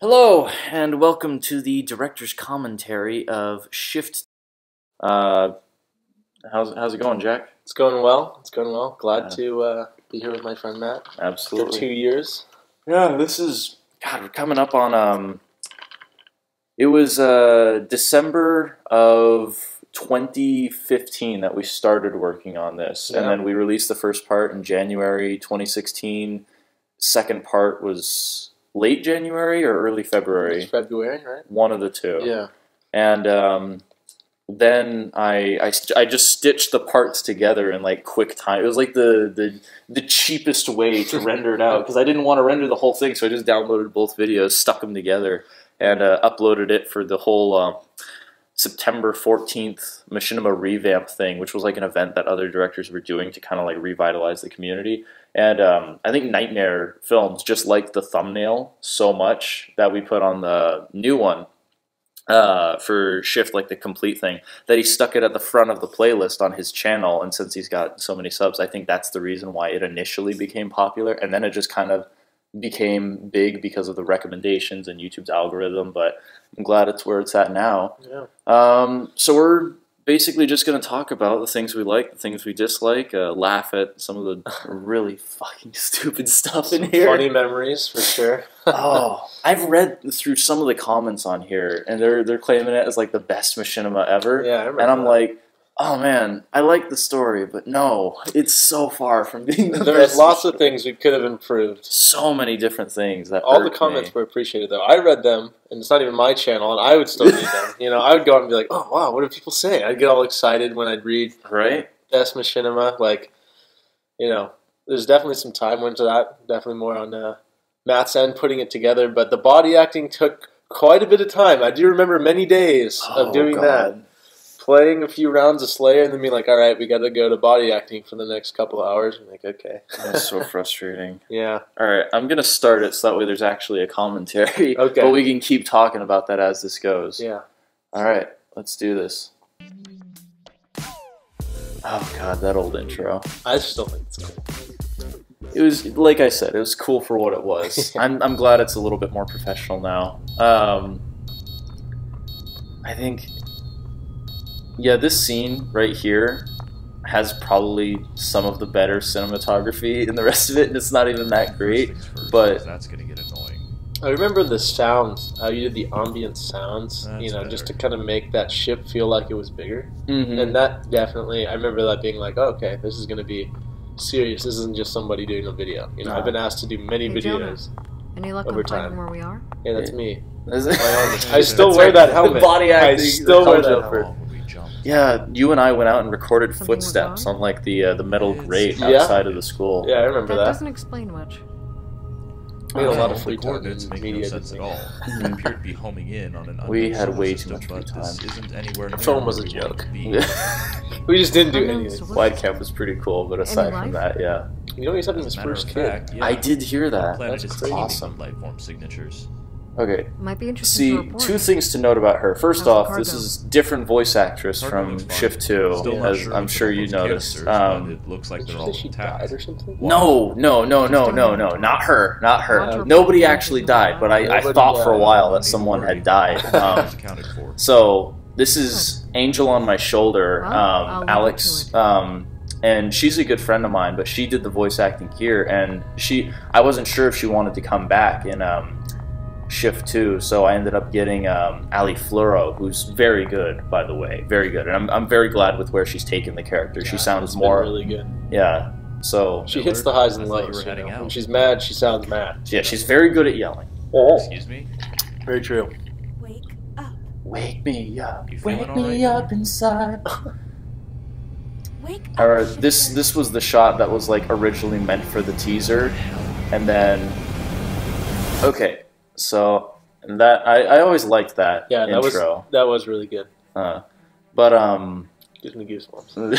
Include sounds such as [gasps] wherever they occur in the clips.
Hello, and welcome to the director's commentary of Shift. Uh, how's how's it going, Jack? It's going well. It's going well. Glad Yeah. to uh, be here with my friend Matt for Absolutely. two years. Yeah, this is God. We're coming up on um. It was uh December of 2015 that we started working on this, and then we released the first part in January 2016. Second part was late January or early February, It's February, right? one of the two. Yeah. and um, then I, I I just stitched the parts together in like QuickTime. It was like the the, the cheapest way to [laughs] render it out because I didn't want to render the whole thing, so I just downloaded both videos, stuck them together, and uh, uploaded it for the whole um, September fourteenth Machinima revamp thing, which was like an event that other directors were doing to kind of like revitalize the community. And um, I think Nightmare Films just liked the thumbnail so much that we put on the new one uh, for Shift, like the complete thing, that he stuck it at the front of the playlist on his channel. And since he's got so many subs, I think that's the reason why it initially became popular. And then it just kind of became big because of the recommendations and YouTube's algorithm. But I'm glad it's where it's at now. Yeah. Um, so we're basically just going to talk about the things we like, the things we dislike, uh, laugh at some of the [laughs] really fucking stupid stuff in here Funny memories for sure. [laughs] oh, I've read through some of the comments on here, and they're they're claiming it as like the best machinima ever. yeah, I remember. and I'm that. like, oh man, I like the story, but no, it's so far from being the there's lots of things we could have improved. so many different things that All the comments me. were appreciated though. I read them, and it's not even my channel, and I would still read them. You know, I would go out and be like, "Oh wow, what do people say?" I'd get all excited when I'd read right. best machinima. Like, you know, there's definitely some time went to that. Definitely more on uh, Matt's end putting it together, but the body acting took quite a bit of time. I do remember many days Oh, of doing that, playing a few rounds of Slayer, and then being like, "All right, we got to go to body acting for the next couple hours." I'm like, "Okay, [laughs] That's so frustrating. yeah, All right, I'm gonna start it so that way there's actually a commentary. [laughs] Okay. But we can keep talking about that as this goes. yeah." All right, let's do this. Oh god, that old intro. I still think it's cool. It was like I said, it was cool for what it was. [laughs] I'm I'm glad it's a little bit more professional now. Um, I think, yeah, this scene right here has probably some of the better cinematography in the [laughs] rest of it, and it's not even that great. First first, but- that's gonna get annoying. I remember the sounds. How you did the ambient sounds, you That's know, just to kind of make that ship feel like it was bigger. Mhm. And that definitely, I remember that being like, oh, okay, this is going to be serious. This isn't just somebody doing a video. You know, No. I've been asked to do many Hey, Jonah. videos. Any luck Over on finding time. where we are? Yeah, that's Yeah. me. Is My it- helmet. [laughs] I still That's wear right. that The helmet. body I still wear that How Yeah, you and I went out and recorded Something was footsteps wrong? on like the uh, the metal grate Yeah. outside of the school. Yeah, I remember That that. doesn't explain much. We had a lot of free the time coordinates in make no media. sense at didn't we? all. We appear to be homing in on an We unknown had solar way too system, much free but this time. isn't anywhere The near film was where a we want joke. to be. [laughs] We just didn't do Unknown anything. solution. Wide camp was pretty cool, but aside from life? that, yeah, You know, he's having As his matter first of kid. fact, yeah, I did hear that. planet That's is crazy. teeming Awesome. with life form signatures. Okay, Might be interesting see to two things to note about her. First How's off, this is different voice actress Cargo from. Shift Two, Still not as sure I'm sure you noticed. Um, it looks like Did they're all say she intact. died or something? no, no, no, no, no, no, not her, not her. Roger. Nobody actually died, but I, I thought for a while that someone had died. Um, It's accounted for. So this is Angel on my shoulder, um, Alex, it to it. um, and she's a good friend of mine. But she did the voice acting here, and she I wasn't sure if she wanted to come back in um, Shift Two, so I ended up getting um, Ali Floro, who's very good, by the way, very good, and I'm I'm very glad with where she's taken the character. she sounds it's been more, really good. yeah. So She hits the highs and I thought you lows. were You heading know? out. When she's mad, she sounds mad. yeah, she's very good at yelling. Excuse me? very true. Wake up. Wake me up, wake feeling me alright, up inside. [laughs] Wake up. All right, this this was the shot that was like originally meant for the teaser, and then okay, so that I, I always liked that Yeah, that was that was really good. uh, but um, Gives me goosebumps.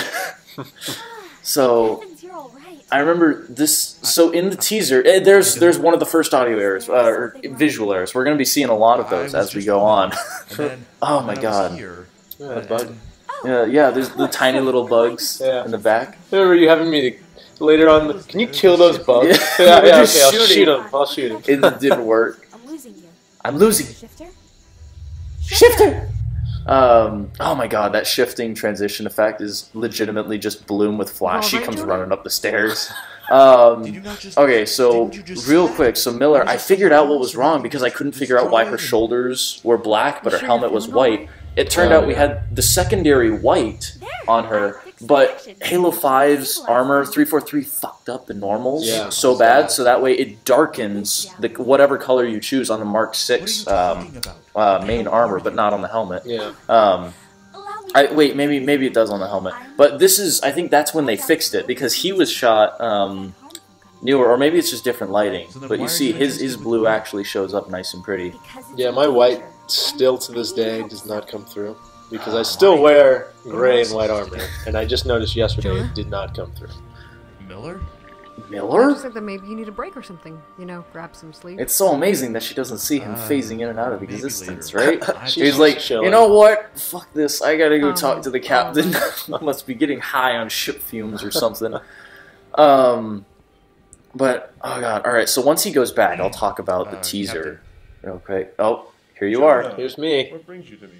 [laughs] so Heavens, you're all right. I remember this. So in the teaser, eh, there's there's one of the first audio errors uh, or visual errors. We're gonna be seeing a lot of those as we go on. [laughs] [laughs] Oh my God. Yeah, and- bug. yeah, yeah. There's the tiny little bugs Yeah. in the back. Remember you having me to later on? Can you kill those bugs? Yeah. yeah, yeah okay, I'll shoot them. I'll shoot them. It didn't work. I'm losing you. Shifter? Shifter. Um. Oh my god, that shifting transition effect is legitimately just Bloom with Flash. She comes Jordan. running up the stairs. Um. just? Okay, so didn't you just real quick, so Miller, I figured out what was wrong because I couldn't figure out why her shoulders were black, but her helmet was feeling all white. Right? It turned Oh, out we yeah. had the secondary white on her, but. Halo 5's armor 343 fucked up the normals Yeah, so bad, bad. so that way it darkens the whatever color you choose on the Mark What are you 6 um, uh, main armor, but not on the helmet. Yeah. Um, I wait, maybe maybe it does on the helmet, but this is I think that's when they fixed it because he was shot um, newer, or maybe it's just different lighting. But you see, his his blue blue? actually shows up nice and pretty. Yeah, my white feature. Still to this day does not come through because I still wear gray and white armor, and I just noticed yesterday it did not come through. Miller? I Miller? just said that maybe you need a break or something. You know, grab some sleep. It's so amazing that she doesn't see him Uh, phasing in and out of maybe existence, later. right? [laughs] She's He's like, chilling. you know what? Fuck this. I gotta go Um, talk to the captain. [laughs] I must be getting high on ship fumes or something. um, but oh god. All right. So once he goes back, I'll talk about the Uh, teaser real quick. Oh, here you are. Here's me. What brings you to me?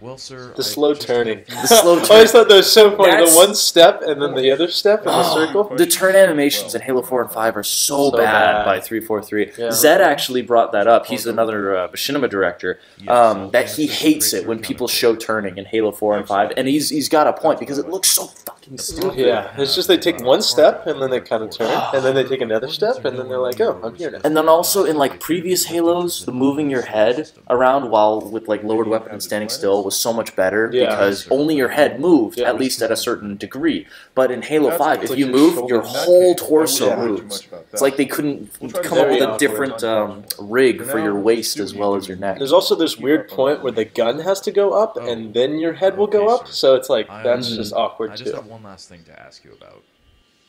Well, sir. The I slow turning. [laughs] [laughs] The slow [laughs] I always thought that was so funny. That's- The one step and then the other step in the Oh, circle. The turn animations in Halo 4 and 5 are so, So bad, bad. by 343. Yeah. Zed actually brought that up. He's another uh, machinima director. Um, I'll that he hates it when people show turning in Halo 4 and 5. And he's he's got a point because it looks so fucking stupid. Yeah, it's just they take one step and then they kind of turn, and then they take another step, and then they're like, "Oh, I'm here now." And then also in like previous Halos, the moving your head around while with like lowered weapon and standing still was so much better Yeah. because only your head moved Yeah. at least at a certain degree. But in Halo 5, if you move, your whole torso wouldn't worry too moves. It's like they couldn't We'll try to come up with a different um, rig for your waist as well as your neck. There's also this weird point where the gun has to go up, and then your head will go up. So it's like that's just awkward too. Have one last thing to ask you about.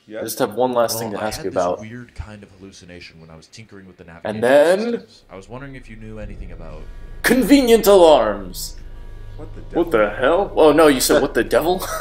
Yeah. I just have one last well, thing to I ask had you this about. weird kind of hallucination when I was tinkering with the navigation And then- systems. I was wondering if you knew anything about. Convenient alarms. What the devil? What the hell? Oh no, you said what the devil? [laughs]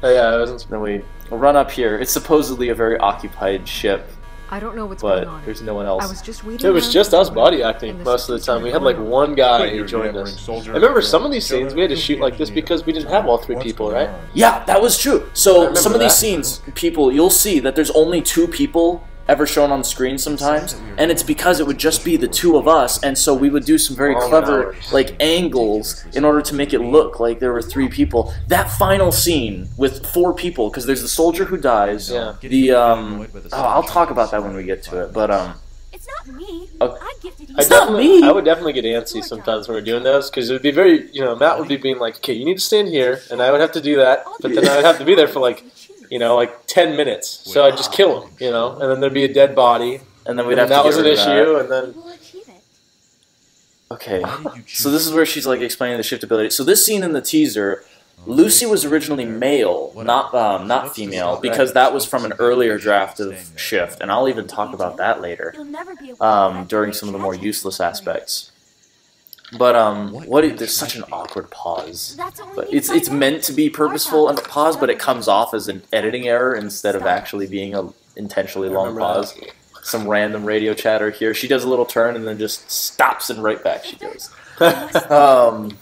Oh, yeah, I wasn't. then we run up here. It's supposedly a very occupied ship, I don't know what's but going on. But there's no one I else. was just waiting. It was just us body acting most of the time. We had like one guy who joined us. I remember some of these scenes we had to shoot like this because we didn't have all three people, right? Yeah, that was true. So some of these that. scenes, people, you'll see that there's only two people ever shown on screen sometimes, and it's because it would just be the two of us, and so we would do some very clever like angles in order to make it look like there were three people. That final scene with four people, because there's the soldier who dies. Yeah. The um, oh, I'll talk about that when we get to it, but um, It's not me. Oh. I gifted you. It's not me. I would definitely get antsy sometimes when we're doing those because it would be very, you know, Matt would be being like, "Okay, you need to stand here," and I would have to do that, but then I would have to be there for like, you know, like ten minutes. So I'd just kill him, you know, and then there'd be a dead body, and then we'd and have then that to was an rid of that. issue, and then We'll achieve it. Okay. Why did you So this is where she's like explaining the shift ability. So this scene in the teaser, Lucy was originally male, not um, not female, because that was from an earlier draft of Shift, and I'll even talk about that later You'll never be able to um, during some of the more useless aspects. But um, what? Is, there's such an awkward pause. But it's it's meant to be purposeful and a pause, but it comes off as an editing error instead of actually being a intentionally long pause. that. Some random radio chatter here. She does a little turn and then just stops and right back she goes [laughs] um,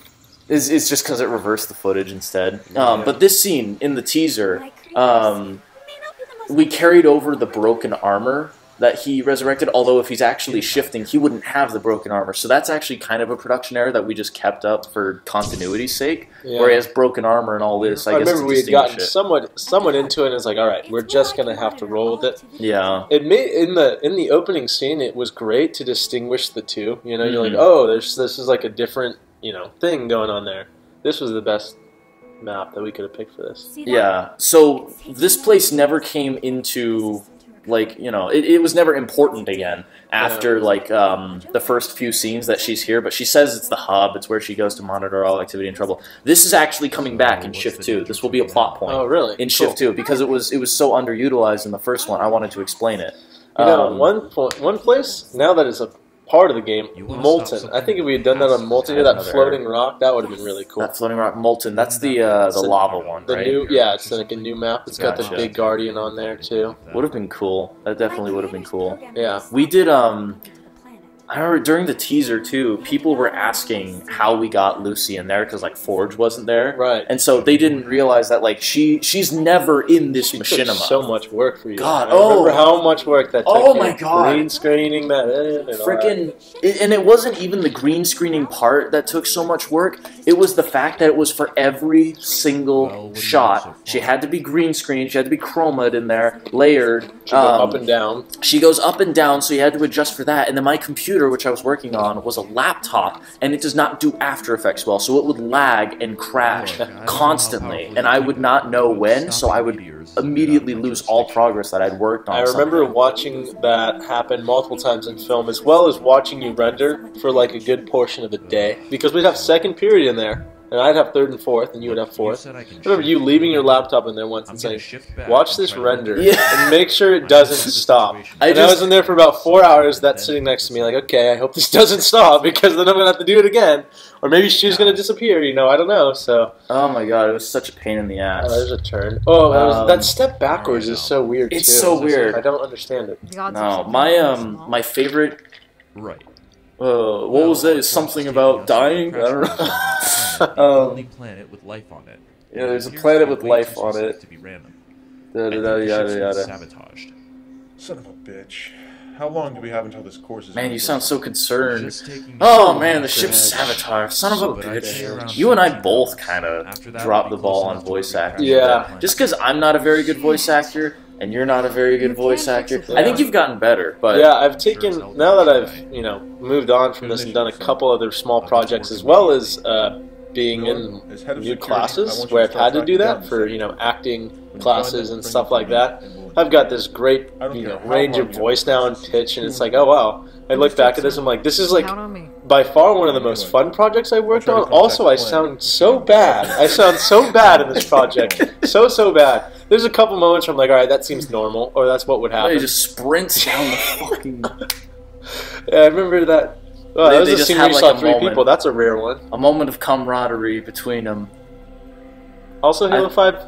is, is just because it reversed the footage instead. Um, but this scene in the teaser, um, may not be the most we carried over the broken armor that he resurrected. Although if he's actually shifting, he wouldn't have the broken armor. So that's actually kind of a production error that we just kept up for continuity's sake. Yeah. Where he has broken armor and all this, I, I guess remember we had gotten it. somewhat somewhat into it, and it's like, all right, we're just gonna have to roll with it. Yeah. It made in the in the opening scene, it was great to distinguish the two. You know, you're like, Mhm. oh, there's this is like a different you know thing going on there. This was the best map that we could have picked for this. Yeah. So this place never came into like you know it, it was never important again after like um, the first few scenes that she's here but she says it's the hub it's where she goes to monitor all activity and trouble. This is actually coming back in shift 2 this will be a plot point Oh, really? in Cool. shift 2 because it was it was so underutilized in the first one i wanted to explain it. You know, Um, one point, one place now that it's a part of the game, You Molten. I think if we had done that on. Molten, Add that another floating rock, that would have been really cool. that floating rock molten that's the uh, the So- lava one the right new, yeah, it's like a new map. It's got the big guardian on there too. would have been cool that definitely would have been cool Yeah. we did um I remember during the teaser too, people were asking how we got Lucy in there because like Forge wasn't there, Right. and so they didn't realize that like she she's never in this She took machinima. so much work for you. God, I remember oh. how much work that took. Oh you. my God. Green screening that in and that. Freaking, it, and it wasn't even the green screening part that took so much work. It was the fact that it was for every single Well, what do you know so shot. She had to be green screened. She had to be chromaed in there, layered. She go Um, up and down. she goes up and down, so you had to adjust for that. And then my computer, which I was working on, was a laptop, and it does not do After Effects well, so it would lag and crash Look, I don't know how constantly, and I would not know when, so I would immediately lose all progress that I'd worked on. I remember something. watching that happen multiple times in film, as well as watching you render for like a good portion of a day, because we'd have second period in there, and I'd have third and fourth, and you would have fourth. said I can I remember you leaving your laptop in there once I'm and saying, "Watch this render Yeah. and [laughs] make sure it [laughs] doesn't stop." I and I was in there for about four hours. That's sitting next to me, like, okay, I hope this [laughs] doesn't stop because then I'm gonna have to do it again, or maybe she's gonna disappear. You know, I don't know. So Oh my god, it was such a pain in the ass. oh, there's a turn. Oh, that, was, Um, that step backwards is so weird. It's too. so weird. I don't understand it. No, my um my favorite Right. Uh what was it? Something about dying? I don't know. the [laughs] Um, only planet with life on it. Yeah, there's a planet with life on it. To be random. Da, da, da, yada yada. sabotaged. Son of a bitch. How long do we have until this course is Man, you sound so concerned. Oh man, the ship's Bitch. sabotaged. Son of a But I'd say bitch. You and I both kind of dropped the ball on voice where acting. Yeah. Just because I'm not a very good voice actor and you're not a very good You voice actor. I think you've gotten better. But yeah, I've taken now that I've you know moved on from this and done a couple other small projects as well as uh, being in As head of new classes where I've had to do that for you know acting classes and stuff like that. I've got this great you know range of voice now and pitch, and it's like oh wow. I look back at this, I'm like, this is like Count on me. by far one of the most fun projects I worked on. Also, I sound so bad. I sound so bad in this [laughs] project. So so bad. There's a couple moments where I'm like, all right, that seems [laughs] normal, or that's what would he happen. just sprints down the [laughs] fucking. Yeah, I remember that. Oh, They- that was they a just scene have, where you like, saw three moment. people. That's a rare one. A moment of camaraderie between them. Also, Halo I- Five,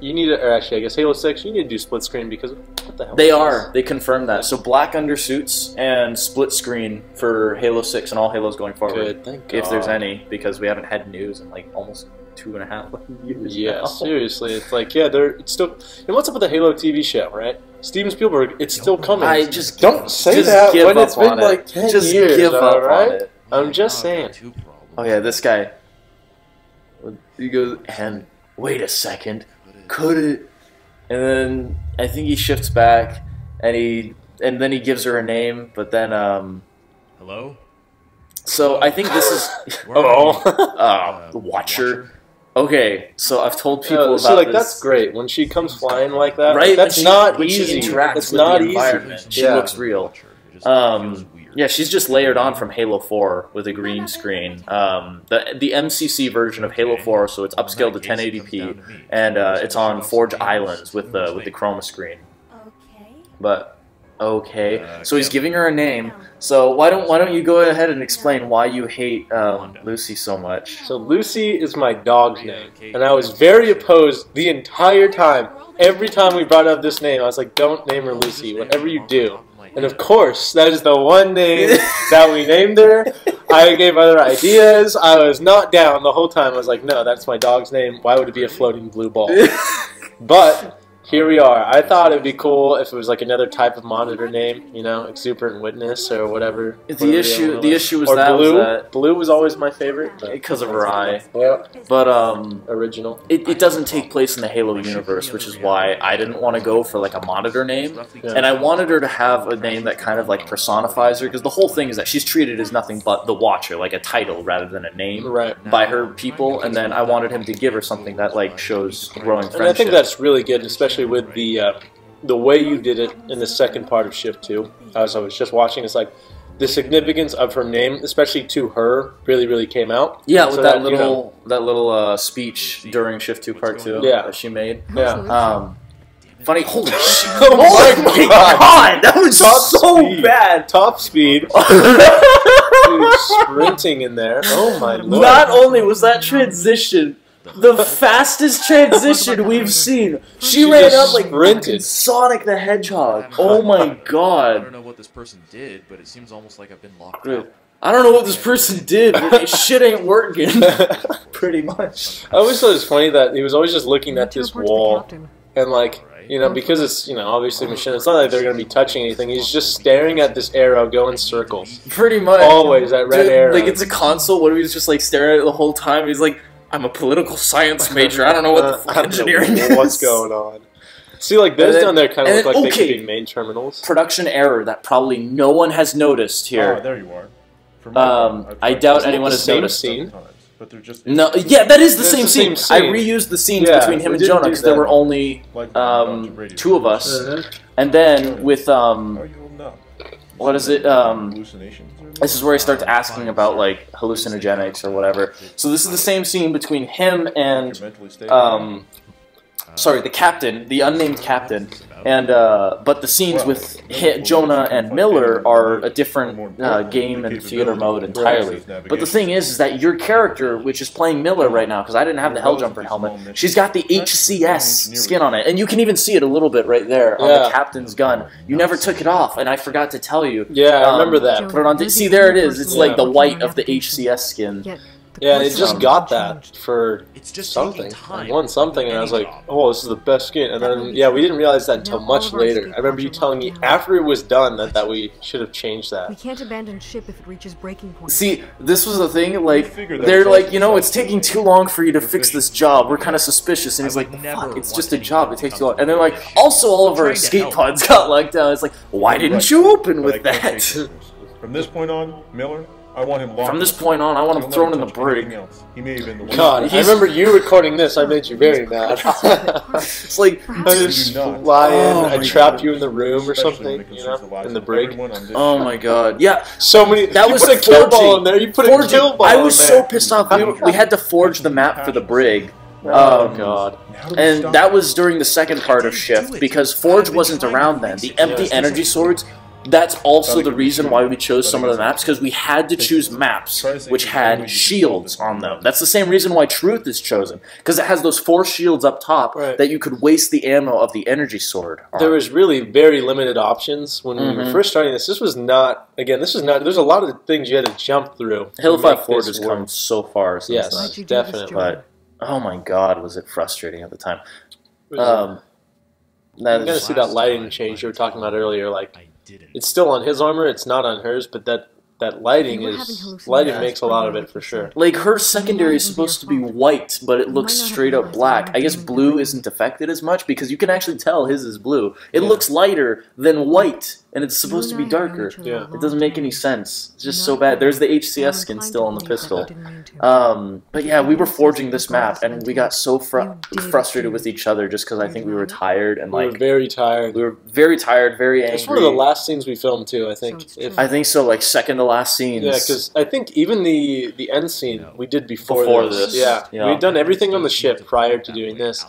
you need to, or actually, I guess Halo Six, you need to do split screen because what the hell? They are. this? They confirmed that. So black undersuits and split screen for Halo Six and all Halos going forward. good. Thank God. If there's any, because we haven't had news in like almost two and a half years. Yeah, now. seriously, it's like yeah, they're it's still. And what's up with the Halo TV show, right? Steven Spielberg, it's still coming. I just don't say just that when it's been it. like ten just years. give up all right? on it. I'm just Now saying. got. Oh yeah, this guy. He goes and wait a second, could it? And then I think he shifts back, and he and then he gives her a name, but then um. Hello? So I think this is Where are you? [laughs] Oh. uh, Watcher. Okay, so I've told people Uh, about see, like this. that's great when she comes flying like that. Right, That's she- not when she easy. interacts it's with not the easy. She Yeah. looks real. Watcher. It just Um. Yeah, she's just layered on from Halo 4 with a green screen. Um, the the MCC version of Halo 4, so it's upscaled to 1080p, and uh, it's on Forge Islands with the with the chroma screen. Okay. But okay, Uh, so he's Kevin. giving her a name. So why don't why don't you go ahead and explain why you hate um, Lucy so much? So Lucy is my dog's name, and I was very opposed the entire time. Every time we brought up this name, I was like, "Don't name her Lucy. Whatever you do." And of course, that is the one name [laughs] that we named her. I gave other ideas. I was not down the whole time. I was like, "No, that's my dog's name. Why would it be a floating blue ball?" [laughs] But here we are. I thought it'd be cool if it was like another type of monitor name, you know, exuberant witness or whatever. The whatever issue- the issue was or that was blue. that- blue was always my favorite. Because of her eye. Yeah, But um, original. it, it doesn't take place in the Halo universe, which is why I didn't want to go for like a monitor name. Yeah. And I wanted her to have a name that kind of like personifies her, because the whole thing is that she's treated as nothing but the Watcher, like a title rather than a name Right. by her people. And then I wanted him to give her something that like shows growing And I think that's really good, especially with the uh, the way you did it in the second part of Shift Two. As I was just watching, it's like the significance of her name, especially to her, really, really came out. yeah, with So that you little know, that little uh, speech during Shift Two Part Two Yeah. that she made. Yeah. Um, funny, holy [laughs] shit! Oh my God. that was Top so speed. bad. top speed, [laughs] dude, sprinting in there. Oh my lord! Not only was that transition the fastest transition we've seen. She, She ran up like sprinted. Sonic the Hedgehog. I'm Oh not- my I don't know what this person did, but it seems almost like I've been locked Really? out. I don't know what this person did, but this [laughs] shit ain't working. [laughs] Pretty much. I always thought it was funny that he was always just looking at this report to the wall and like you know because it's you know obviously machine. It's not like they're gonna be touching anything. He's just staring at this arrow go in circles. Pretty much. Always that red Dude, arrow. Like it's a console. What if he's just like staring at it the whole time? He's like, I'm a political science major. I don't know what the Uh, fuck I know engineering [laughs] is. What's going on? See, like those then- down there kind of look then- like they could be main terminals. Production error that probably no one has noticed here. Oh, there you are. Um, part, I've I tried doubt anyone the has same noticed. scene? But they're just No, yeah, that is the same, the scene. same I reused the scenes Yeah, between him and Jonah because there were only um, two of us, Uh-huh. and then with How um, what is it? Um, this is where he starts asking about like hallucinogenics or whatever. So this is the same scene between him and You're mentally stable? um, sorry, the captain, the unnamed captain, and uh, but the scenes with hi Jonah and Miller are a different uh, game and theater mode entirely. But the thing is, is that your character, which is playing Miller right now, because I didn't have the Helljumper helmet, she's got the HCS skin on it, and you can even see it a little bit right there on Yeah. the captain's gun. You never took it off, and I forgot to tell you. Yeah, I Um, remember that. Put it on. See, there it is. It's like the white of the HCS skin. Yet the Yeah, they course just got that for It's just something. taking. I won something, and I was like, job. "Oh, this is the best skin." And then, yeah, we didn't realize that until much all of our later. I remember you telling me after it was done that, that we should have changed that. We can't abandon ship if it reaches breaking point. See, this was the thing. Like, they're like, you know, it's taking too long for you to fix this job. We're kind of suspicious. And he's like, fuck, it's just a job. It takes come too long. And they're like, also, all of our trying escape pods got locked down. It's like, why didn't you open with that? From this point on, Miller, I want him locked. From this point on, I want him thrown in the him touch anything brig. He may have been the one. God, I remember you recording this. I made you very [laughs] mad. [laughs] It's like, I just fly in, Oh I my trap God. you in the room or Especially when something, you know, in the brig. everyone on this oh my god, yeah. So many. That you was put a kill ball in there. You put Forging. a kill ball. I was in so there. pissed off. We, we had to forge the map for the brig. Oh Um, God. How do we And that was during the second part of Shift because Forge wasn't around then. The empty energy swords. That's also the reason why we chose some of the maps because we had to choose maps which had shields on them. That's the same reason why Truth is chosen because it has those four shields up top Right. that you could waste the ammo of the energy sword. On. There was really very limited options when we were Mhm. first starting this. This was not again. This was not. There's a lot of things you had to jump through. to Halo Five make Forge has come so far since Yes, then. Why'd you do this, definitely. But oh my god, was it frustrating at the time. Um, that I'm gonna see that lighting change you were talking about earlier. Like I didn't. it's still on his armor. It's not on hers, but that that lighting You were having is hallucinations lighting makes a lot of it for sure. Like her secondary is supposed to be white, but it looks might not have straight up black. I guess blue isn't affected as much because you can actually tell his is blue. It Yeah. looks lighter than white, and it's supposed to be and I have known darker. Yeah. It doesn't make any sense. It's just so bad. There's the HCS skin still on the pistol. you didn't mean to. Um, but yeah, we were forging this map, and we got so fru- frustrated with each other just because I think we were tired and We were like very tired. we were very tired, very angry. It's one of the last scenes we filmed too. I think. it's If. I think so. Like second to last scenes. yeah, because I think even the the end scene we did before, Before this. this, Yeah, yeah. we'd done everything on the ship prior to doing this.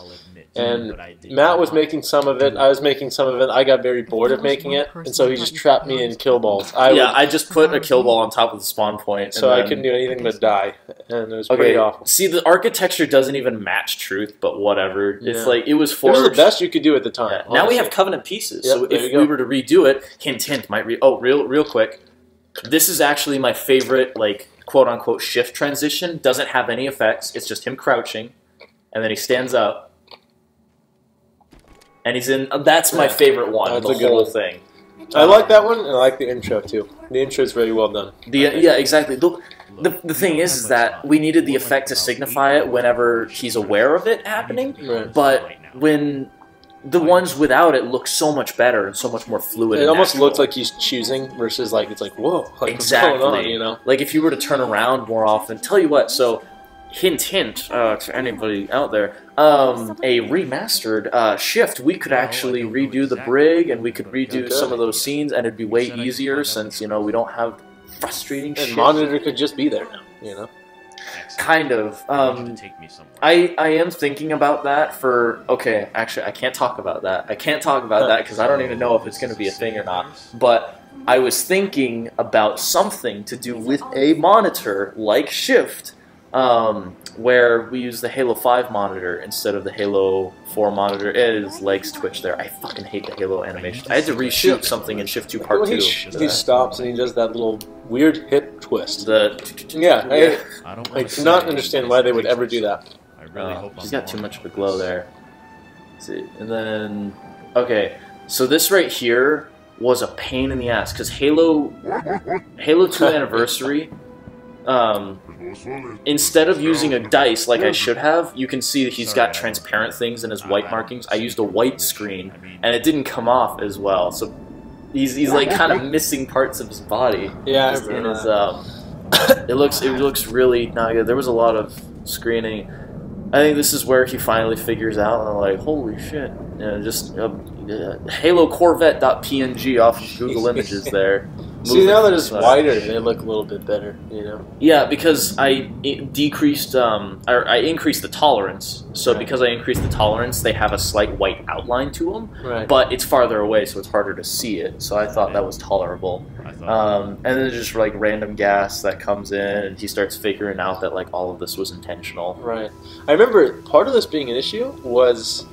And Matt was making some of it. I was making some of it. I got very bored of making it, and so he just trapped me in kill balls. I yeah, would, I just put a kill ball on top of the spawn point, so and I couldn't do anything but die, and it was Okay, pretty awful. see the architecture doesn't even match truth, but whatever. Yeah. It's like it was It was the best you could do at the time. Yeah. Now we have covenant pieces, Yep, so if we were to redo it, hint hint, might re. Oh, real real quick. This is actually my favorite, like quote unquote shift transition. Doesn't have any effects. It's just him crouching, and then he stands up, and he's in. Uh, that's my favorite one. That's the a good whole one. thing. I like that one, and I like the intro too. The intro is very well done. The uh, yeah, exactly. The, the, the thing is, is that we needed the effect to signify it whenever he's aware of it happening. Right. But when the ones without it look so much better and so much more fluid. It almost natural. looks like he's choosing versus like it's like whoa, [laughs] like exactly. on, you know? Like if you were to turn around more often. Tell you what. So, hint, hint uh, to anybody out there. Um, a remastered uh, shift, we could actually redo the brig and we could redo some of those scenes, and it'd be way easier since you know we don't have frustrating And shit. monitor could just be there now, you know. Kind of. Um, take me somewhere. I, I am thinking about that for okay actually I can't talk about that I can't talk about that because I don't even know if it's going to be a thing or not but I was thinking about something to do with a monitor like shift um, where we use the Halo 5 monitor instead of the Halo 4 monitor. It his legs twitch there. I fucking hate the Halo animation. I had to reshoot something in Shift 2 Part 2. he, he stops and he does that little weird hip twist. The Yeah, I, I don't I wanna cannot say understand why they would ever do that. I really Uh, hope I'm she's got too much of a glow there. Let's see, and then okay, so this right here was a pain in the ass because Halo, Halo Two [laughs] Anniversary. Um, instead of using a dice like I should have, you can see that he's got transparent things in his white markings. I used a white screen, and it didn't come off as well. So he's he's like kind of [laughs] missing parts of his body. Yeah, Just in his um, [coughs] it looks it looks really not good. There was a lot of screening. I think this is where he finally figures out, and I'm like, holy shit! You know, just uh, uh, Halo Corvette.png off of Google [laughs] Images there. See, now that it's Moving- wider, they look a little bit better, you know? Yeah, because I i- decreased, um, or I increased the tolerance. So Right. because I increased the tolerance, they have a slight white outline to them, Right. but it's farther away, so it's harder to see it. So I thought that was tolerable. I thought Um, and then just like random gas that comes in, and he starts figuring out that like all of this was intentional. Right. I remember part of this being an issue was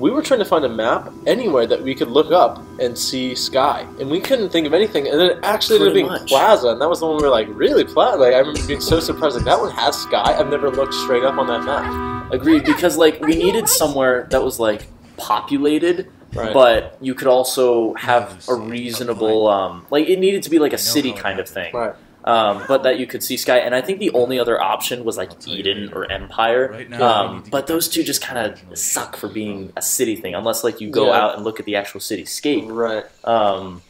we were trying to find a map anywhere that we could look up and see sky, and we couldn't think of anything. And then it actually ended up Pretty being much. Plaza, and that was the one we were like, really Plaza? Like I remember being so surprised, like that one has sky. I've never looked straight up on that map. Agreed, because like we needed somewhere that was like populated, Right. but you could also have a reasonable, um, like it needed to be like a city kind of thing. Right. Um, but that you could see sky. And I think the only other option was like Eden or Empire. Right now, Um, but those two just kind of suck for being a city thing, unless like you go Yeah. out and look at the actual cityscape. Right. Um,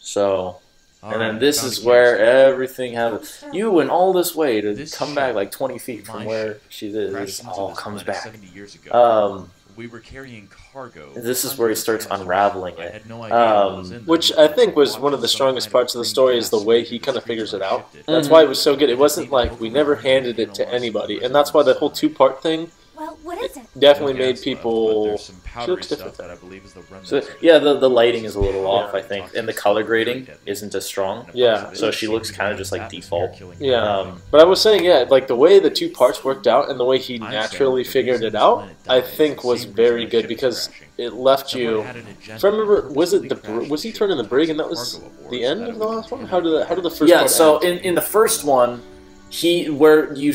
so, and then Alright, this is where keys. everything happens. You went all this way to This come back like 20 feet from where she is. crashed all comes back. 70 years ago. Um, we were carrying cargo. This is where he starts unraveling it. I had no idea Um. Which I think was one of the strongest parts of the story is the way he kind of figures it out. That's why it was so good. It wasn't like we never handed it to anybody, and that's why the whole two part thing Well, what is it? definitely No made left, people. there's some powdery looks different. stuff that I believe is the remnants so yeah, the, the lighting is a little off, I think, and the color grading isn't as strong. Yeah. So she looks kinda just like default. Yeah. Um, But I was saying, yeah, like the way the two parts worked out and the way he naturally figured it out, I think was very good because it left you. If I remember, was it the was he turning the brig and that was the end of the last one? How did the, how did the first? yeah, part so end? in, in the first one, he where you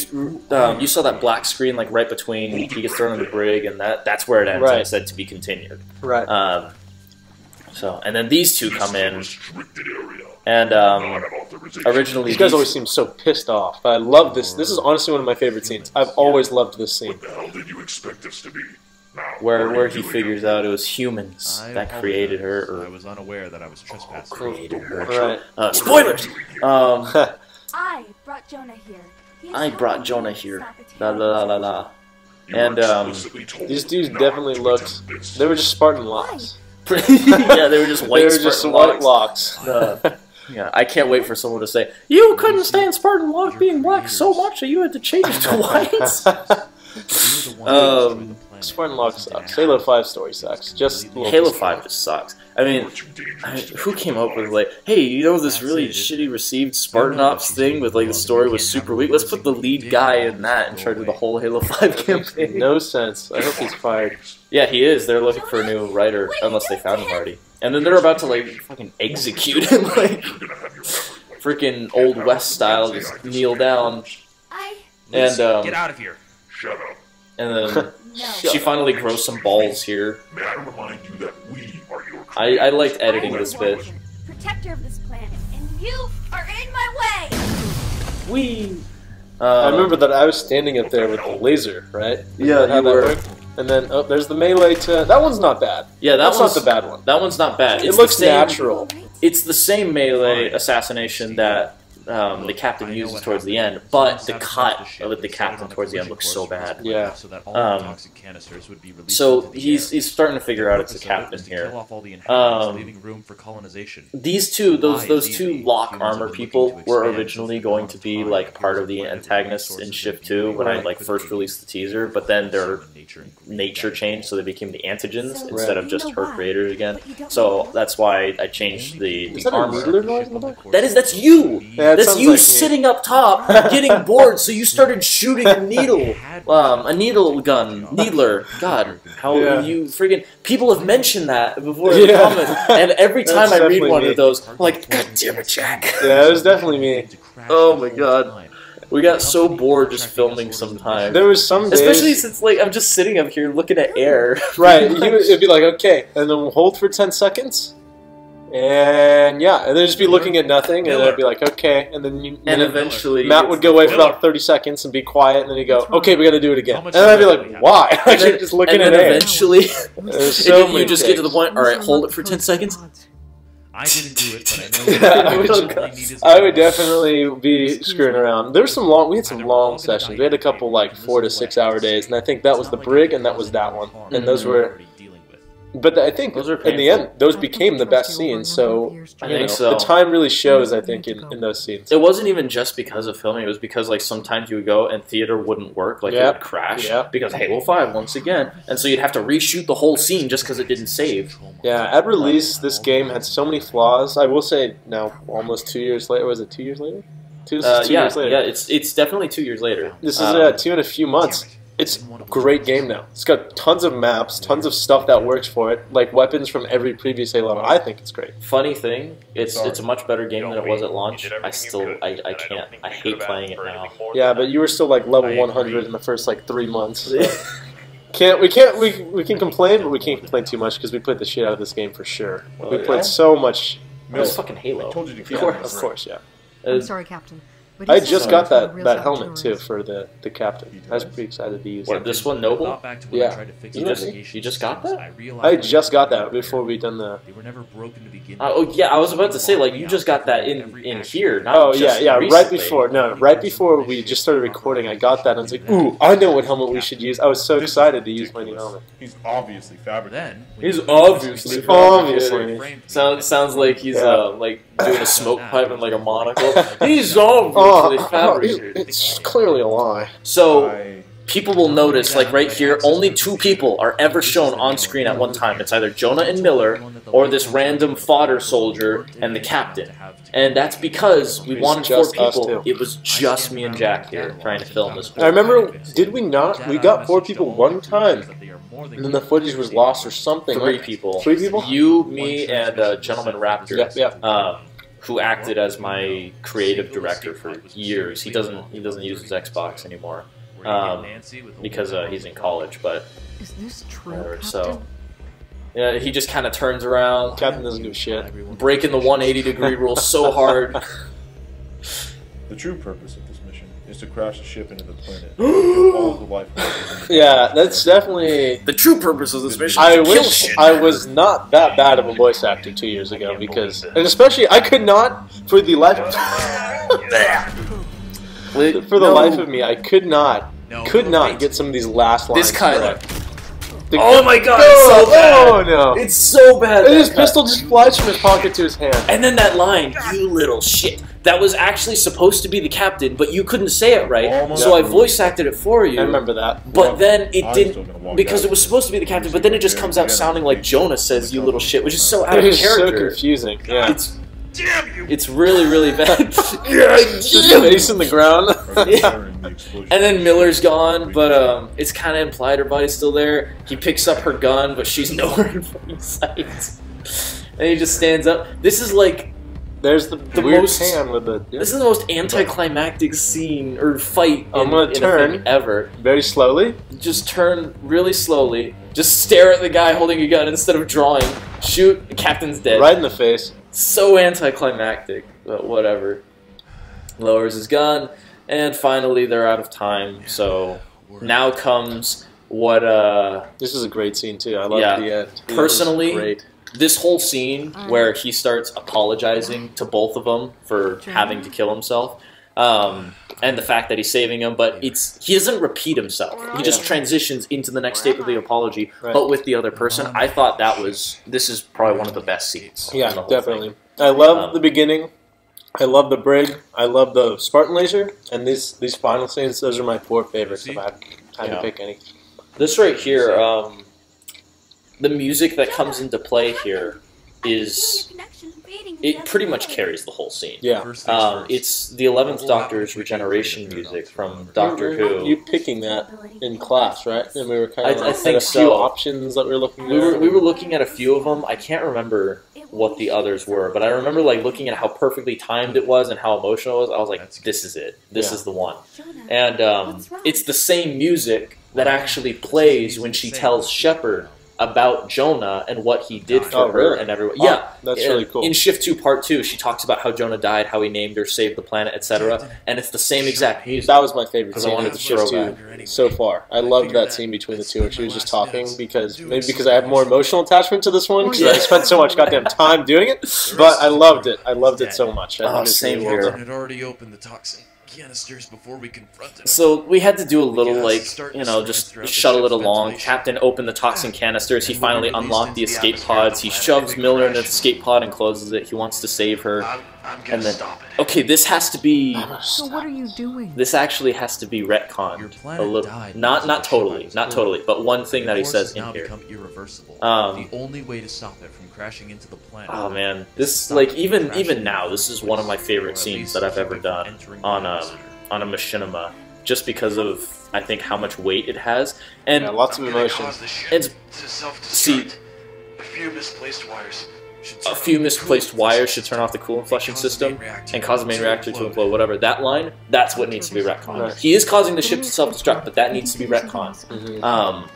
um, you saw that black screen like right between he gets thrown in the brig and that that's where it ends. And Right. it said to be continued. right, Um, so and then these two come in, and um, originally these guys these- always seem so pissed off. But I love this. This is honestly one of my favorite scenes. I've always loved this scene. the hell did you expect us to be? Now, where where he figures up out it was humans I that created her I or was unaware that I was trespassing. created her. Right. Uh, spoilers. Um, [laughs] I brought Jonah here. He I brought Jonah here. La la la la la. And, um, These dudes definitely looked. They were just Spartan Lockes. [laughs] yeah, they were just [laughs] white. they were just Spartan white locks. locks. [laughs] Uh, yeah, I can't wait for someone to say you couldn't stand Spartan Locke being black so much that you had to change it to white. Um, Spartan Locke sucks. Halo Five story sucks. Just Halo. Five just sucks. I mean, You're too dangerous I, to who came up with like, hey, you know this really shitty received Spartan Ops thing with like the story was super weak. Let's put the lead guy in that in charge of the whole Halo Five [laughs] campaign. No sense. I hope he's fired. Yeah, he is. They're looking for a new writer unless they found him already. And then they're about to like fucking execute him [laughs] like You're gonna have your fun. freaking old west style, just kneel down and um Get out of here. Shut up. and then no. she finally grows some balls here. May I remind you that we are your I, I liked editing this bit. Protector of this planet, and you are in my way. We. Um, I remember that I was standing up there with the laser, right? Is Yeah, how you that were. worked? And then oh, there's the melee to that one's not bad. Yeah, that That's one's not the bad one. That one's not bad. It It's looks same, natural. It's the same melee assassination that um, the captain uses towards the end, but the cut of the captain towards the end looks so bad. Yeah. So that all Um, the toxic canisters would be So the he's air. he's starting to figure out it's the Purpose of it captain here. Off all the Um, leaving room for colonization. These two, those those two Locke armor people were originally going to be like part of the antagonists in Shift Two when I like first released the teaser, but then their nature and greed nature that changed, so they became the antigens instead of just her creators again. but you don't So that's why I changed the, the armor. needler noise in the back? That is that's you. Yeah, Yeah, That's you like me. sitting up top, getting [laughs] bored, so you started shooting a needle, [laughs] um, a needle gun, needler. God, how Yeah. you freaking people have mentioned that before in the Yeah. comments, and every [laughs] That's time I read one me. of those, I'm like, God damn it, Jack. Yeah, it was definitely me. Oh my God. We got so bored just filming sometimes. There was some days, Especially since like I'm just sitting up here looking at air. right. You, it'd be like okay, and then we'll hold for ten seconds, and yeah, and then just be looking at nothing, and then I'd be like okay, and then you, and then eventually Matt would go away for about thirty seconds and be quiet, and then he'd go, okay, we got to do it again, How much and I'd be time do we like, why? [laughs] And Like then- you're just looking and at then eventually [laughs] There's so you many just get to the point. All right, hold it for ten seconds. I didn't do it, but I know [laughs] Yeah, I would- you really need is I would definitely be screwing around. There was some long. We had some long sessions. We had a couple like four to six hour days, and I think that was the brig, and that was that one. And those were. But I think Those are in the end, those became the best scenes. So I think so. the time really shows. I think in, in those scenes. It wasn't even just because of filming. It was because like sometimes you would go and theater wouldn't work, like it would crash Yep. because Halo Five once again, and so you'd have to reshoot the whole scene just because it didn't save. Yeah, at release, this game had so many flaws. I will say now, almost two years later. Was it two years later? Two, Uh, two yeah, years later. yeah, it's it's definitely two years later. This is Um, uh, two and a few months. It's a great game now. It's got tons of maps, tons of stuff that works for it, like weapons from every previous Halo. I think it's great. Funny thing, it's it's a much better game than it was at launch. I still could, I, I can't think I hate playing it now. Yeah, but you were still like level 100 in the first like three months. so- [laughs] Can't we can't we, we can complain, but we can't complain too much because we played the shit out of this game for sure. Oh, we yeah? played so much. It was fucking Halo. I told you to Of course. Of course, yeah. I'm sorry, Captain. But I just got was one of that that helmet too for the the captain. I was pretty excited to use What, it. this one, Noble? Yeah. You just- you just got that? I just got that before we done the. They were never broken to begin Uh, oh yeah, I was about to say like you just got that in in here, not Oh just yeah, yeah. Right before no, right before we just started recording, I got that and I was like, ooh, I know what helmet we should use. I was so excited to use my new ridiculous. helmet. He's obviously fabricated. Then He's you- obviously Obviously. Sounds sounds like he's Yeah. uh like doing a [laughs] smoke pipe and like a monocle. [laughs] He's Oh, obviously oh, fabricated. it's clearly a lie. So people will notice, like right here, only two people are ever shown on screen at one time. It's either Jonah and Miller, or this random fodder soldier and the captain. And that's because we wanted four people. It was just me and Jack here trying to film this. I remember, did we not? We got four people one time, and then the footage was lost or something. Three right? people. Three people. You, me, and uh, Gentleman Raptor. Yep, yep. Um, who acted as my creative director for years. He doesn't he doesn't use his Xbox anymore um, because uh, he's in college. But Is this true, so- yeah, he just kind of turns around, Captain doesn't give a shit. breaking the 180 degree rule so hard. [laughs] the true purpose of this mission is to crash the ship into the planet. [gasps] all the life the Yeah, that's definitely. The true purpose of this mission I is to kill wish. I was not that bad of a voice actor two years ago because, and especially I could not for the life Li- [laughs] [laughs] for the no. life of me I could not No, could not wait. get some of these last lines. This kind correct. of. The- Oh my god, it's so bad. Oh no! It's so bad. and his cut. pistol just flies from his pocket to his hand. And then that line, you little shit. That was actually supposed to be the captain, but you couldn't say it right, Almost. so I voice acted it for you. I remember that. But then it I'm still gonna didn't because it was supposed to be the captain, but then it just comes out sounding like Jonah says "you little shit," which is so [laughs] out It of was so character. confusing. Yeah. It's it's really really [laughs] bad. [laughs] Just face in the ground. Or during the explosion. And then Miller's gone, but um, it's kind of implied her body's still there. He picks up her gun, but she's nowhere in fucking sight. And he just stands up. This is like There's the, The weird most- hand with the this is the most anticlimactic scene or fight I'm in, gonna in a turn. thing ever. very slowly. Just turn really slowly. Just stare at the guy holding a gun instead of drawing. Shoot. The captain's dead. Right in the face. So anticlimactic, but whatever. Lowers his gun, and finally they're out of time. So now comes what uh This is a great scene too. I love Yeah. the end. The end was Personally, great. This whole scene where he starts apologizing to both of them for having to kill himself. Um, and the fact that he's saving him, but it's he doesn't repeat himself. He just transitions into the next step of the apology, Right. but with the other person. I thought that was this is probably one of the best scenes. Yeah, definitely. thing. I love Um, the beginning. I love the brig. I love the Spartan laser, and these these final scenes. Those are my four favorites. If I had, had Yeah. to pick any. This right here, um, the music that comes into play here is Connection, baby. waiting. for the it pretty much carries the whole scene. Yeah. Um, it's the Eleventh Doctor's regeneration music from from Doctor Who. You picking that in class, right? And we were kind I- of I like, think had a few so. options that we were looking We at. were we were looking at a few of them. I can't remember what the others were, but I remember like looking at how perfectly timed it was and how emotional it was. I was like, "This is it. This Yeah. is the one." And um, it's the same music that actually plays when she tells Shepard about Jonah and what he did for Oh, her really? and everyone. Oh, yeah, that's in- really cool. In Shift Two, Part Two, she talks about how Jonah died, how he named her, saved the planet, etc. And it's the same exact music. That was my favorite 'Cause I scene wanted to Shift throw Two so far. I loved that scene between the two where she was just talking because maybe because I have more emotional attachment to this one because I spent so much goddamn time doing it. But I loved it. I loved it so much. I Oh, same here. done. had already opened the toxin canisters before we confronted him. So we had to do a little like you know just shuttle it along. Captain opened the toxin ah. canisters. He And we'll finally released unlocked the the escape atmosphere pods. the He shoves if we Miller into the escape pod and closes it. He wants to save her. I'm, I'm gonna And then stop it. okay, this has to be So what are you doing? this actually has to be Your retconned a little. died Not not totally, not totally, but one thing that he says in now here. become irreversible. Um, the only way to stop it from crashing into the planet. Oh man, this like even even now, this is one of my favorite scenes that I've ever done on um atmosphere. on a machinima, just because of I think how much weight it has and Yeah, lots of I'm gonna emotion. cause the ship It's- self-destruct. see- a few misplaced wires. Should a few misplaced coolant wires should turn off the coolant flushing system and cause the main reactor to implode. implode. Whatever that line, that's what needs to be retconned. Right. He is causing the ship to self-destruct, but that needs to be retconned Mhm. um,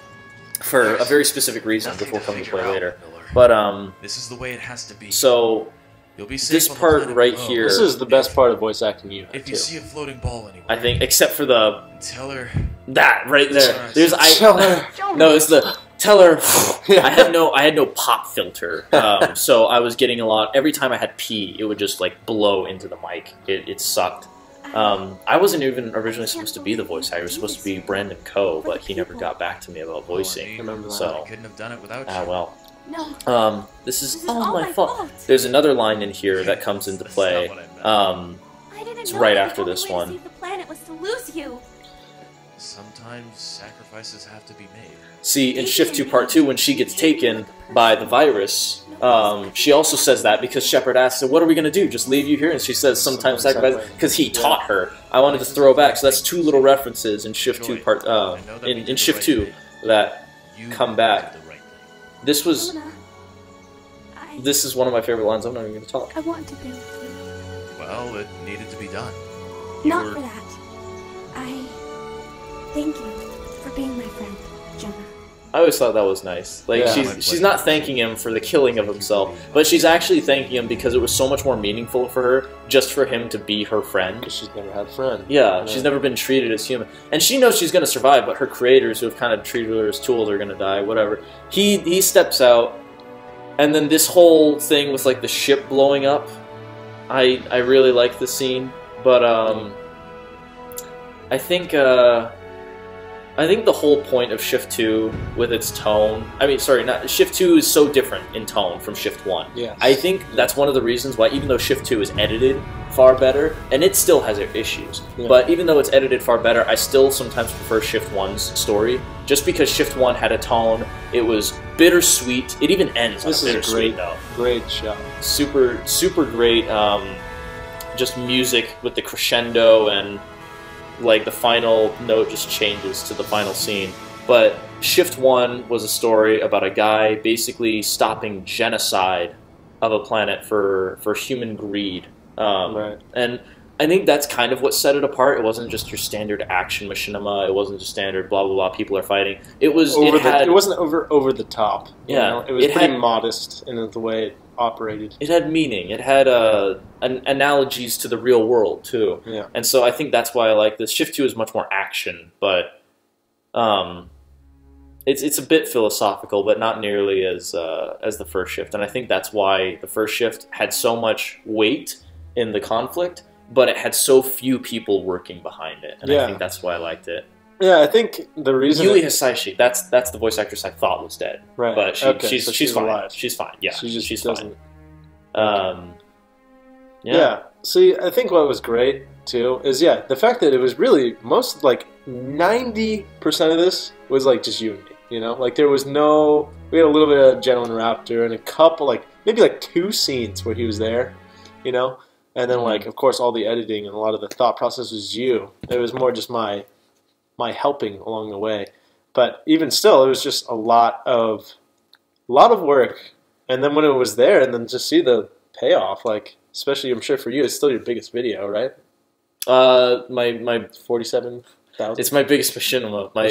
for a very specific reason Nothing before coming to play out, later. Miller. But um, This is the way it has to be. so You'll be safe this part right below. here- This is the best part of voice acting you have If too. you see a floating ball anywhere, I think except for the tell her. that right there, there's I. Tell her. No, it's the tell her. [laughs] I had no, I had no pop filter, um, [laughs] so I was getting a lot. Every time I had pee, it would just like blow into the mic. It, it sucked. Um, I wasn't even originally supposed to be the voice actor. It was supposed to be Brandon Coe, but he never got back to me about voicing. remember that. So, I couldn't have done it without ah well. No, Um, this is this is all all my my fault. fault. There's another line in here that comes into play. not what I meant. Um, I didn't It's know right after this one. the planet was to lose you. Sometimes sacrifices have to be made. See, in Shift 2 Part 2, when she gets taken by the virus, um, she also says that because Shepard asks her, What are we going to do? Just leave you here? And she says, Sometimes sacrifice, because he taught her. I wanted to throw back. So that's two little references in Shift 2 Part, uh, I know that we in, in Shift right 2 that come back. did the right thing. this was, this is one of my favorite lines. I'm not even going to talk. I want to thank you. Well, it needed to be done. You Not were- for that. I thank you for being my friend, Jonah. I always thought that was nice. Like Yeah. She's she's not thanking him for the killing of himself, but she's actually thanking him because it was so much more meaningful for her just for him to be her friend. Because she's never had a friend. Yeah, she's never been treated as human, and she knows she's gonna survive. But her creators, who have kind of treated her as tools, are gonna die. Whatever. He he steps out, and then this whole thing with like the ship blowing up. I I really like the scene, but um, I think uh, I think the whole point of Shift Two with its tone. I mean, sorry, not Shift Two is so different in tone from Shift One. Yeah. I think that's one of the reasons why, even though Shift 2 is edited far better, and it still has issues, Yeah. but even though it's edited far better, I still sometimes prefer Shift 1's story. Just because Shift 1 had a tone, it was bittersweet. It even ends This on a is a great- note. Great shot. Super, super great, um, just music with the crescendo and like the final note just changes to the final scene. But Shift 1 was a story about a guy basically stopping genocide of a planet for, for human greed. Um, Right. And I think that's kind of what set it apart. It wasn't just your standard action machinima. It wasn't just standard blah blah blah. People are fighting. It was. Over it the, had. it wasn't over over the top. you Yeah, know? it was it pretty had- modest in the way it operated. it had meaning. It had uh, an, analogies to the real world too. Yeah. And so I think that's why I like this. Shift two is much more action, but um, it's it's a bit philosophical, but not nearly as uh, as the first shift. And I think that's why the first shift had so much weight in the conflict, but it had so few people working behind it. And Yeah. I think that's why I liked it. Yeah, I think the reason. Yui Hisaishi, that's that's the voice actress I thought was dead, right. but she, okay, she's, so she's fine. alive. She's fine. Yeah, she just she's doesn't. fine. Um, Yeah. yeah. See, I think what was great too is yeah the fact that it was really most like ninety percent of this was like just you and me. You know, like there was no. We had a little bit of Gentleman Raptor and a couple like maybe like two scenes where he was there, you know. And then like of course all the editing and a lot of the thought process was you. It was more just my my helping along the way. But even still, it was just a lot of a lot of work. And then when it was there, and then just see the payoff, like especially I'm sure for you, it's still your biggest video, right? Uh, my my Forty-seven thousand. it's my biggest machinima. My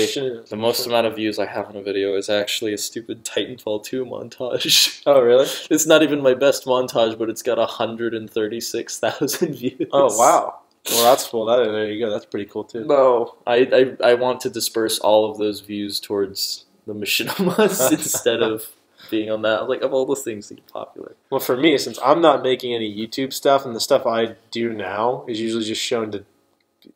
the most amount of views I have on a video is actually a stupid Titanfall 2 montage. [laughs] Oh really? It's not even my best montage, but it's got 136,000 [laughs] views. Oh wow. Well, that's cool. That there you go. That's pretty cool too. No, I, I I want to disperse all of those views towards the machinimas [laughs] instead of being on that. Like of all the things that get popular. Well, for me, since I'm not making any YouTube stuff, and the stuff I do now is usually just shown to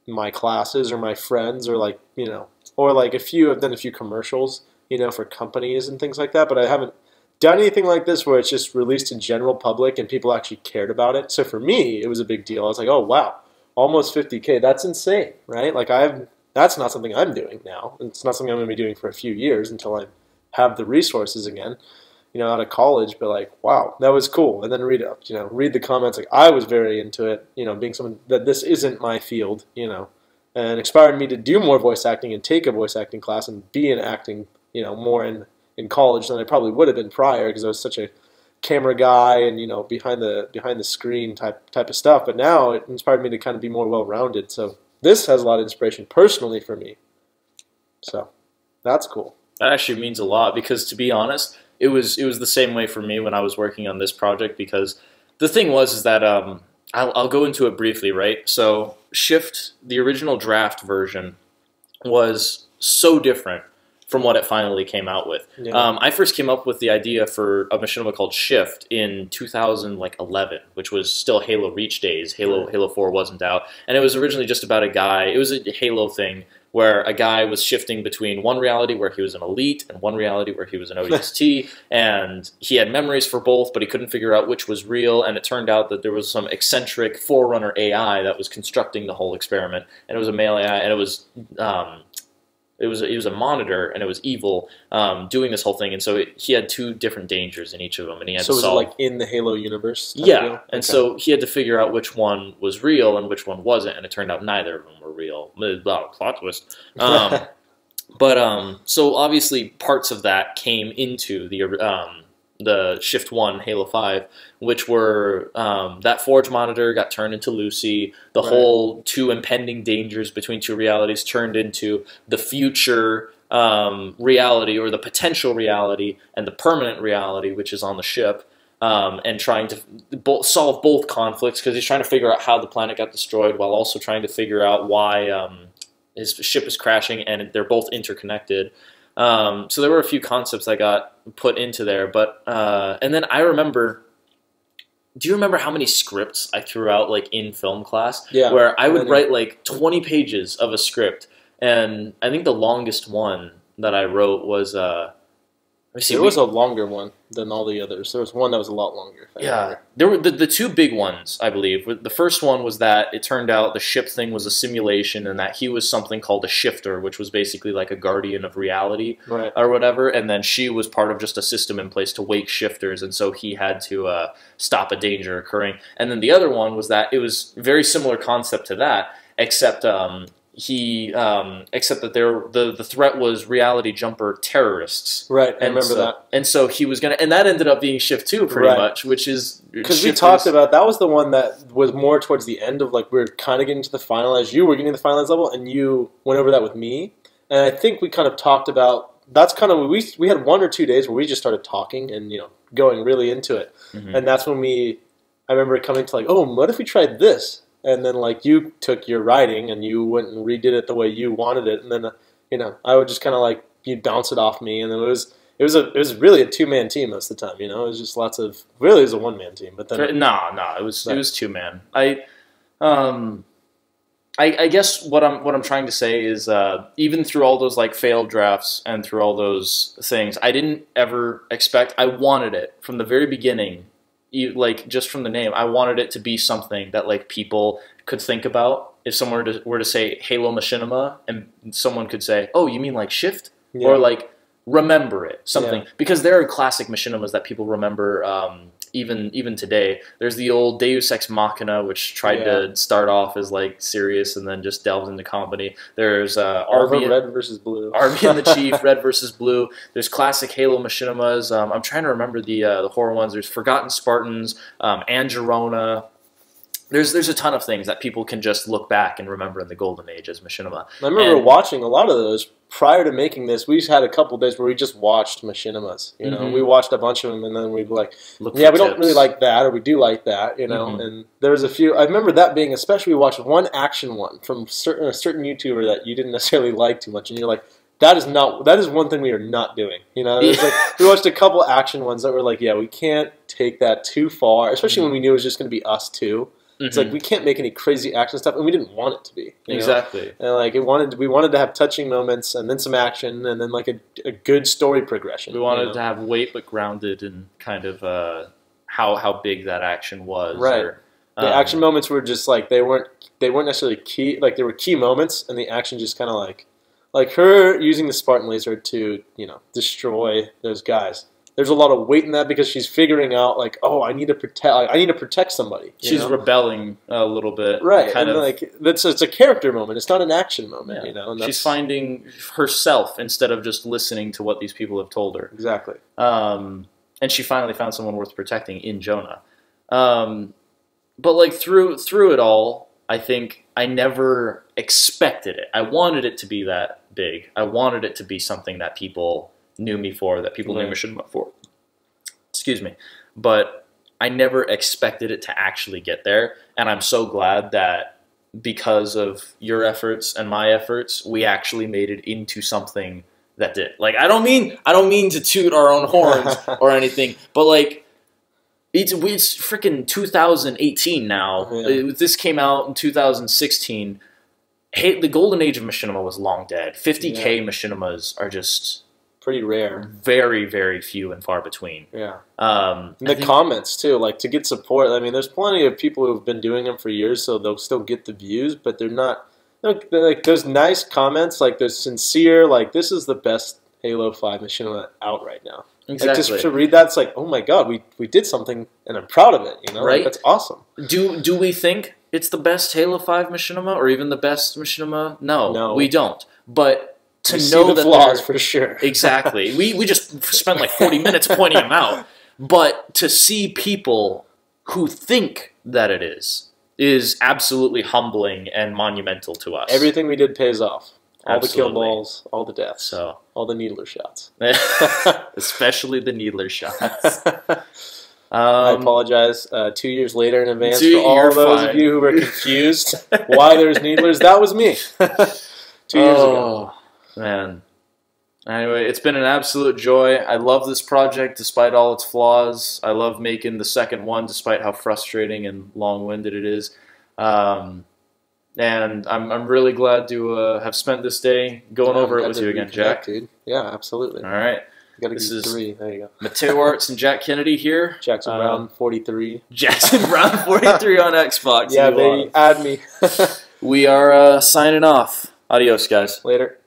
my classes or my friends, or like you know, or like a few. I've done a few commercials, you know, for companies and things like that. But I haven't done anything like this where it's just released to general public and people actually cared about it. So for me, it was a big deal. I was like, oh wow, almost 50k. That's insane, right? Like I've that's not something I'm doing now. It's not something I'm going to be doing for a few years until I have the resources again you know, out of college, but like, wow, that was cool. And then read you know, read the comments. Like, I was very into it, you know, being someone that this isn't my field, you know, and inspired me to do more voice acting and take a voice acting class and be in acting, you know, more in, in college than I probably would have been prior because I was such a camera guy and you know behind the behind the screen type type of stuff. But now it inspired me to kind of be more well rounded. So this has a lot of inspiration personally for me. So that's cool. That actually means a lot because to be honest, it was it was the same way for me when I was working on this project because the thing was is that um, I'll, I'll go into it briefly, right? So Shift, the original draft version, was so different from what it finally came out with. Yeah. Um, I first came up with the idea for a machinima called Shift in 2011, which was still Halo Reach days. Halo. Halo 4 wasn't out, and it was originally just about a guy. It was a Halo thing where a guy was shifting between one reality where he was an elite and one reality where he was an [laughs] ODST, and he had memories for both, but he couldn't figure out which was real. And it turned out that there was some eccentric Forerunner AI that was constructing the whole experiment, and it was a male AI, and it was. Um, it was it was a monitor and it was evil um, doing this whole thing, and so it, he had two different dangers in each of them, and he had So to was it solve. like in the Halo universe? yeah, and Okay. so he had to figure out which one was real and which one wasn't, and it turned out neither of them were real. Blah, plot twist. Um, [laughs] but um, so obviously parts of that came into the um, the Shift One Halo Five, which were um, that Forge monitor got turned into Lucy. The Right. whole two impending dangers between two realities turned into the future um, reality or the potential reality and the permanent reality, which is on the ship. Um, and trying to solve both conflicts because he's trying to figure out how the planet got destroyed while also trying to figure out why um, his ship is crashing and they're both interconnected. Um, so there were a few concepts I got put into there, but uh, and then I remember. Do you remember how many scripts I threw out like in film class? Yeah, where I would write like twenty pages of a script, and I think the longest one that I wrote was uh, see. there we- was a longer one than all the others. There was one that was a lot longer. yeah, there were the, the two big ones, I believe. The first one was that it turned out the ship thing was a simulation, and that he was something called a shifter, which was basically like a guardian of reality Right. or whatever. And then she was part of just a system in place to wake shifters, and so he had to uh, stop a danger occurring. And then the other one was that it was very similar concept to that, except um, he um, except that there the the threat was reality jumper terrorists. Right. I And remember so, that. And so he was gonna, and that ended up being Shift Two, pretty Right. much, which is Because we talked about that was the one that was more towards the end of like we are kind of getting to the finalized. You were getting to the finalized level, and you went over that with me. And I think we kind of talked about that's kind of we we had one or two days where we just started talking and you know going really into it, Mhm. and that's when we. I remember coming to like, oh, what if we tried this? And then like you took your writing and you went and redid it the way you wanted it, and then uh, you know I would just kind of like you'd bounce it off me, and it was. It was a it was really a two man team most of the time, you know. It was just lots of really it was a one man team, but then No, no, it was Right. it was two man. I, um, I, I guess what I'm what I'm trying to say is uh, even through all those like failed drafts and through all those things, I didn't ever expect. I wanted it from the very beginning. You, like just from the name, I wanted it to be something that like people could think about. If someone were to, were to say Halo Machinima, and someone could say, "Oh, you mean like Shift?" Yeah. or like remember it something Yeah. because there are classic machinimas that people remember um, even even today. There's the old Deus Ex Machina, which tried to start off as like serious and then just delved into comedy. There's uh, Army Army Red versus Blue. [laughs] Army and the [laughs] Chief, Red versus Blue. There's classic Halo machinimas. Um, I'm trying to remember the uh, the horror ones. There's Forgotten Spartans, um, Angerona. There's there's a ton of things that people can just look back and remember in the golden age as machinima. I remember And- watching a lot of those prior to making this. We had a couple days where we just watched machinimas. You know, Mhm. we watched a bunch of them, and then we'd be like, Look "Yeah, we don't really like that, or we do like that." You know, Mhm. and there was a few. I remember that being especially. We watched one action one from certain a certain YouTuber that you didn't [laughs] necessarily like too much, and you're like. That is not. That is one thing we are not doing. You know, like we watched a couple action ones that were like, yeah, we can't take that too far, especially when we knew it was just going to be us two. It's Mhm. like we can't make any crazy action stuff, and we didn't want it to be. you know? exactly. And like it wanted, we wanted to have touching moments, and then some action, and then like a, a good story progression. We wanted you know? to have weight, but grounded in kind of uh, how how big that action was. Right. or, the um, action moments were just like they weren't they weren't necessarily key. Like they were key moments, and the action just kind of like like her using the Spartan laser to you know destroy those guys. There's a lot of weight in that because she's figuring out like, oh, I need to protect. Like, I need to protect somebody. She's know? rebelling a little bit, right, Kind and of like that's it's a character moment. It's not an action moment. Yeah. You know, and She's finding herself instead of just listening to what these people have told her. exactly. Um, and she finally found someone worth protecting in Jonah. Um, but like through through it all, I think I never expected it. I wanted it to be that big. I wanted it to be something that people knew me for, that people knew Right. Machinima for. Excuse me, but I never expected it to actually get there, and I'm so glad that because of your efforts and my efforts, we actually made it into something that did. Like I don't mean I don't mean to toot our own horns [laughs] or anything, but like it's it's freaking 2018 now. Yeah. Uh, This came out in 2016. Hey, the golden age of machinima was long dead. 50k machinimas are just Pretty rare. very very few and far between. Yeah. Um, the think- comments too, like to get support. I mean, there's plenty of people who've been doing them for years, so they'll still get the views, but they're not. They're like those nice comments, like those sincere, like this is the best Halo Five machinima out right now. exactly. Like just to read that, it's like, oh my god, we we did something, and I'm proud of it. You know, Like, Right. that's awesome. Do do we think it's the best Halo Five machinima or even the best machinima? No, No. we don't. But to We know the flaws for sure. [laughs] exactly, we we just spent like forty minutes pointing them out. But to see people who think that it is is absolutely humbling and monumental to us. Everything we did pays off. All the kill balls, all the deaths, So, all the needler shots. [laughs] [laughs] especially the needler shots. I Um, apologize uh, two years later in advance Two- for all those fine. of you who were confused why there's needlers. That was me two years ago. Man. Anyway, it's been an absolute joy. I love this project despite all its flaws. I love making the second one despite how frustrating and long winded it is. Um, and I'm, I'm really glad to uh, have spent this day going over it with you again, Jack. dude. Yeah, absolutely. All right. Got to This is- three. There you go. [laughs] Matteo Arts and Jack Kennedy here. Jackson Uh, Brown, 43. Jackson Brown [laughs] 43 on Xbox. Yeah, baby. Add me. [laughs] We are uh, signing off. Adios, guys. Later.